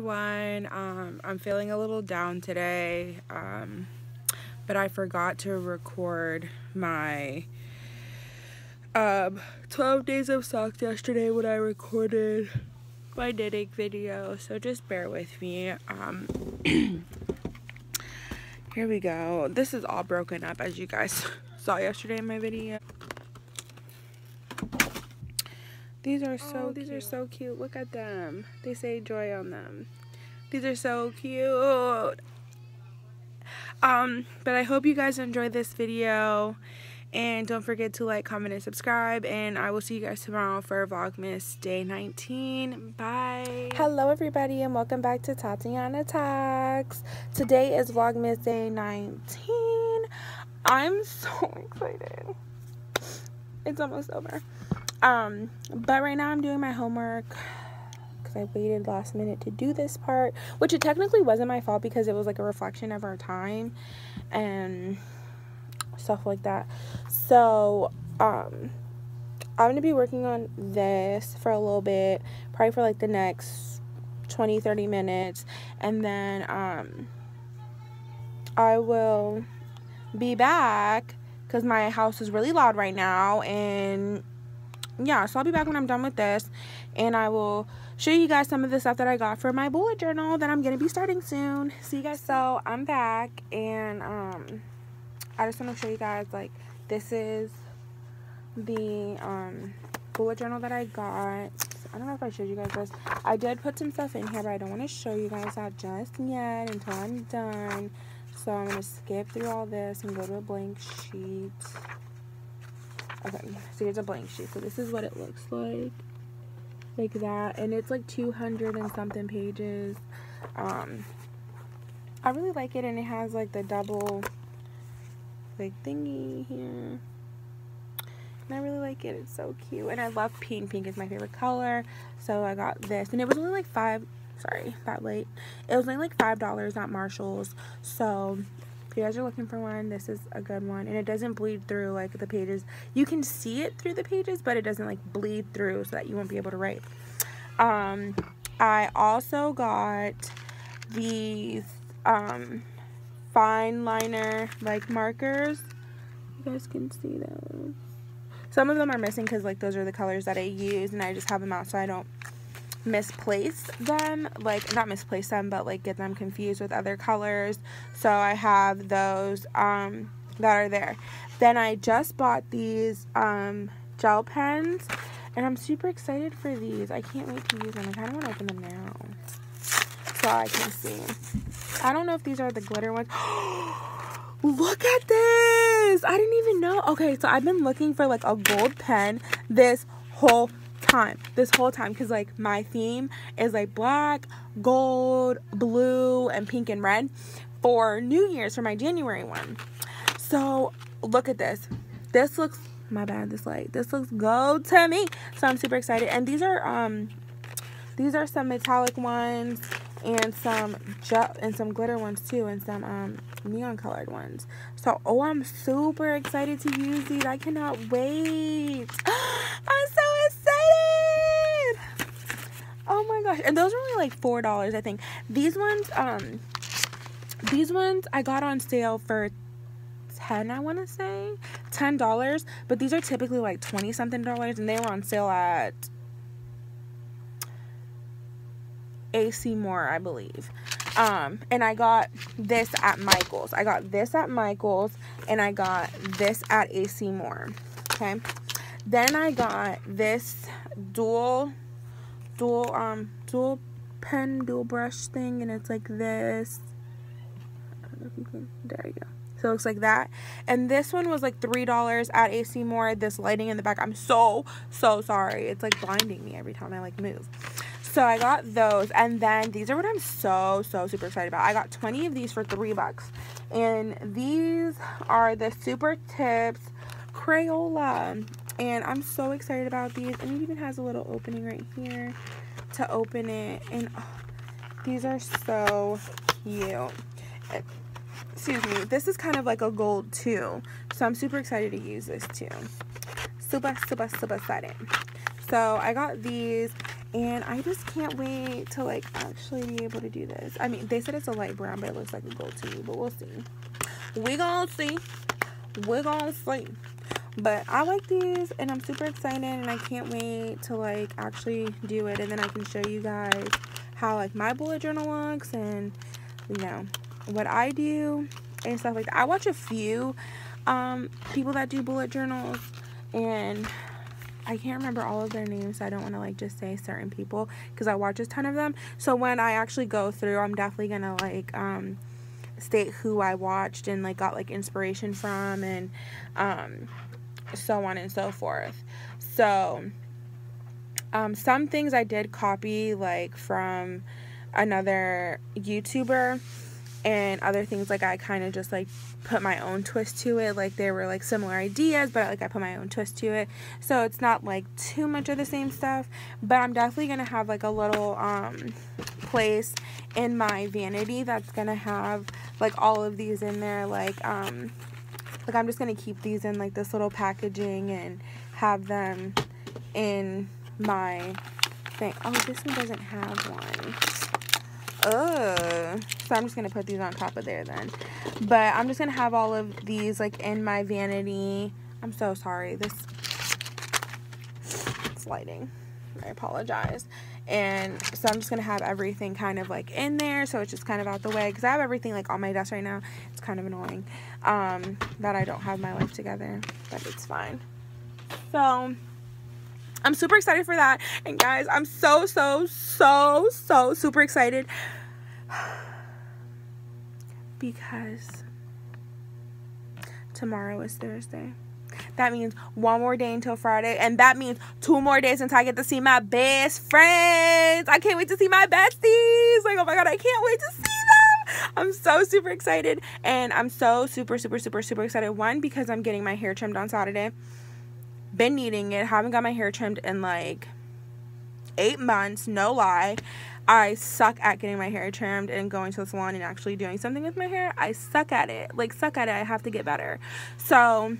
everyone. Um, I'm feeling a little down today, um, but I forgot to record my um, 12 days of socks yesterday when I recorded my knitting video, so just bear with me. Um, here we go. This is all broken up as you guys saw yesterday in my video. These are so oh, these cute. are so cute. Look at them. They say joy on them. These are so cute. Um, but I hope you guys enjoyed this video. And don't forget to like, comment, and subscribe. And I will see you guys tomorrow for Vlogmas Day 19. Bye. Hello, everybody, and welcome back to Tatyana Talks. Today is Vlogmas Day 19. I'm so excited. It's almost over. Um, but right now I'm doing my homework because I waited last minute to do this part, which it technically wasn't my fault because it was like a reflection of our time and stuff like that. So, um, I'm going to be working on this for a little bit, probably for like the next 20 30 minutes, and then um, I will be back because my house is really loud right now and yeah, so I'll be back when I'm done with this. And I will show you guys some of the stuff that I got for my bullet journal that I'm going to be starting soon. See you guys. So I'm back and um, I just want to show you guys like this is the um, bullet journal that I got. I don't know if I showed you guys this. I did put some stuff in here, but I don't want to show you guys that just yet until I'm done. So I'm going to skip through all this and go to a blank sheet. Okay, so here's a blank sheet. So this is what it looks like. Like that. And it's like 200 and something pages. Um, I really like it and it has like the double like thingy here. And I really like it. It's so cute. And I love pink. Pink is my favorite color. So I got this. And it was only like five sorry that late it was only like five dollars at marshall's so if you guys are looking for one this is a good one. And it doesn't bleed through like the pages. You can see it through the pages but it doesn't like bleed through so that you won't be able to write. Um i also got these um fine liner like markers. You guys can see those. Some of them are missing because like those are the colors that i use and i just have them out so i don't misplace them like not misplace them but like get them confused with other colors. So I have those um, that are there. Then I just bought these um, gel pens and I'm super excited for these. I can't wait to use them. I kind of want to open them now. So I can see. I don't know if these are the glitter ones. Look at this! I didn't even know. Okay so I've been looking for like a gold pen this whole time this whole time because like my theme is like black gold blue and pink and red for new year's for my january one. So look at this. This looks my bad this light this looks gold to me. So i'm super excited. And these are um these are some metallic ones and some and some glitter ones too and some um neon colored ones. So oh i'm super excited to use these. I cannot wait i'm so Oh my gosh. And those were only like four dollars, I think. These ones, um these ones I got on sale for 10 I want to say $10 but these are typically like 20 something dollars and they were on sale at AC Moore I believe. Um and I got this at Michael's. I got this at Michael's and I got this at AC Moore okay? Then I got this dual dual um dual pen dual brush thing and it's like this. There you go. So it looks like that. And this one was like three dollars at AC Moore this lighting in the back I'm so so sorry. It's like blinding me every time I like move. So I got those and then these are what I'm so so super excited about. I got 20 of these for three bucks and these are the super tips Crayola and I'm so excited about these and it even has a little opening right here to open it and oh, these are so cute excuse me this is kind of like a gold too so I'm super excited to use this too super super super excited so I got these and I just can't wait to like actually be able to do this. I mean, they said it's a light brown, but it looks like a gold to me, but we'll see. We gonna see. We're gonna see. But I like these and I'm super excited and I can't wait to like actually do it and then I can show you guys how like my bullet journal looks and you know what I do and stuff like that. I watch a few um, people that do bullet journals and I can't remember all of their names. So I don't want to like just say certain people because I watch a ton of them. So when I actually go through, I'm definitely gonna like um, state who I watched and like got like inspiration from and um, so on and so forth. So um, some things I did copy like from another YouTuber and other things like I kind of just like put my own twist to it like they were like similar ideas but like I put my own twist to it so it's not like too much of the same stuff but I'm definitely gonna have like a little um place in my vanity that's gonna have like all of these in there like um like I'm just gonna keep these in like this little packaging and have them in my thing oh this one doesn't have one Ugh. So I'm just going to put these on top of there then. But I'm just going to have all of these like in my vanity. I'm so sorry. This it's lighting. I apologize. And so I'm just to have everything kind of like in there. So it's just kind of out the way. Because I have everything like on my desk right now. It's kind of annoying um, that I don't have my life together. But it's fine. So I'm super excited for that. And guys, I'm so, so, so, so super excited because tomorrow is Thursday. That means one more day until Friday, and that means two more days until I get to see my best friends. I can't wait to see my besties. Like, oh my god, I can't wait to see them. I'm so super excited, and I'm so super, super, super, super excited. One, because I'm getting my hair trimmed on Saturday been needing it. Haven't got my hair trimmed in like eight months. No lie. I suck at getting my hair trimmed and going to the salon and actually doing something with my hair. I suck at it. Like, suck at it. I have to get better. So,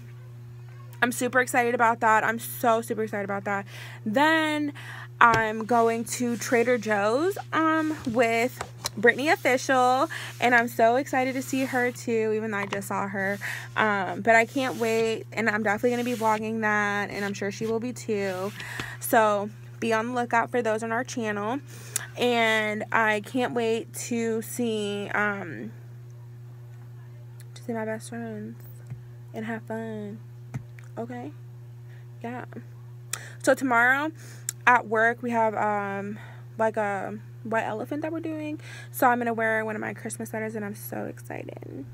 I'm super excited about that. I'm so super excited about that. Then I'm going to Trader Joe's um with Brittany official and I'm so excited to see her too even though I just saw her um but I can't wait and I'm definitely going to be vlogging that and I'm sure she will be too so be on the lookout for those on our channel and I can't wait to see um to see my best friends and have fun okay. Yeah. So tomorrow at work we have um like a white elephant that we're doing. So i'm gonna wear one of my christmas sweaters and i'm so excited.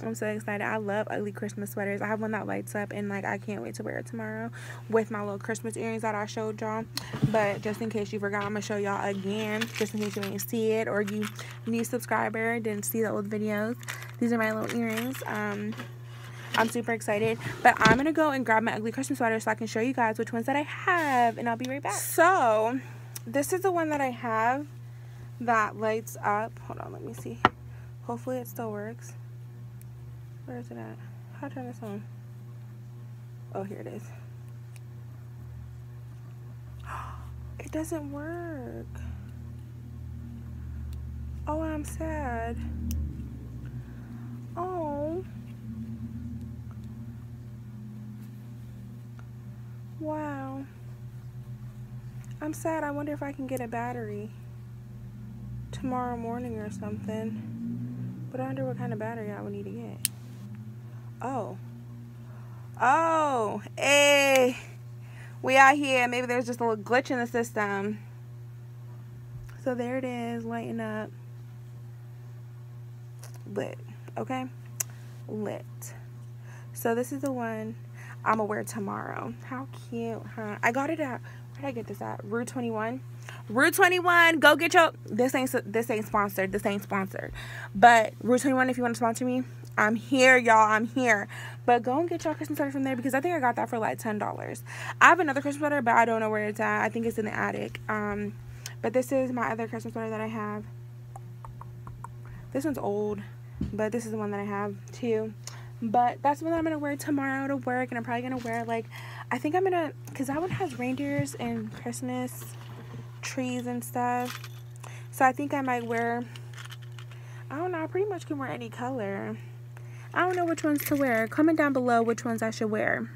I'm so excited. I love ugly christmas sweaters. I have one that lights up and like i can't wait to wear it tomorrow with my little christmas earrings that i showed y'all. But just in case you forgot i'm gonna show y'all again just in case you didn't see it or you new subscriber didn't see the old videos. These are my little earrings. Um I'm super excited. But I'm going to go and grab my ugly Christmas sweater so I can show you guys which ones that I have. And I'll be right back. So, this is the one that I have that lights up. Hold on, let me see. Hopefully it still works. Where is it at? How to turn this on? Oh, here it is. It doesn't work. Oh, I'm sad. Oh. Wow. I'm sad. I wonder if I can get a battery tomorrow morning or something. But I wonder what kind of battery I would need to get. Oh. Oh. Hey. We out here. Maybe there's just a little glitch in the system. So there it is. Lighting up. Lit. Okay? Lit. So this is the one I'm gonna wear tomorrow. How cute, huh? I got it at where did I get this at? Rue 21. Rue 21, go get your this ain't this ain't sponsored. This ain't sponsored. But Rue 21, if you want to sponsor me, I'm here, y'all. I'm here. But go and get your Christmas sweater from there because I think I got that for like ten dollars. I have another Christmas sweater, but I don't know where it's at. I think it's in the attic. Um, but this is my other Christmas sweater that I have. This one's old, but this is the one that I have too. But that's what I'm going to wear tomorrow to work. And I'm probably to wear, like, I think I'm going to, because that one has reindeers and Christmas trees and stuff. So I think I might wear, I don't know, I pretty much can wear any color. I don't know which ones to wear. Comment down below which ones I should wear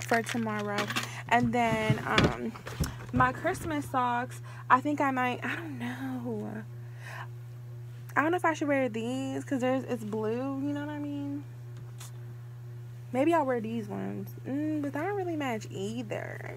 for tomorrow. And then um, my Christmas socks, I think I might, I don't know. I don't know if I should wear these because there's it's blue, you know what I mean? Maybe I'll wear these ones. Mm, but that don't really match either.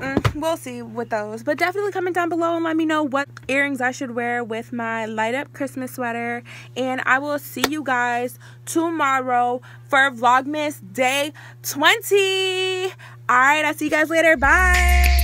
Mm, we'll see with those. But definitely comment down below and let me know what earrings I should wear with my light up Christmas sweater. And I will see you guys tomorrow for Vlogmas Day 20. Alright, I'll see you guys later. Bye.